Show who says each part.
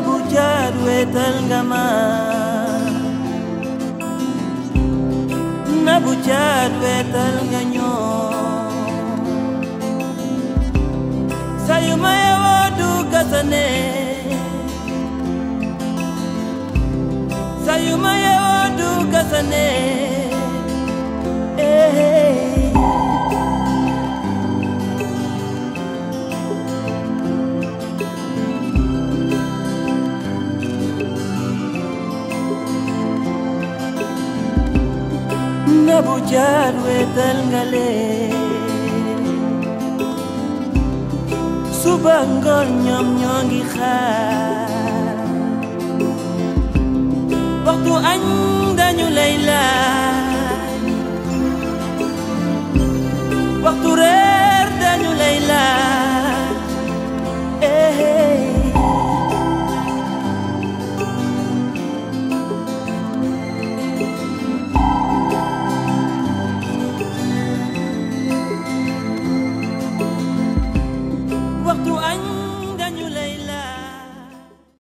Speaker 1: bujadwe talgama na bujadwe talganyo sayumaye wadu kasane sayumaye nga bujaru etalngale Subangol nyom nyongi kha Waktu anh.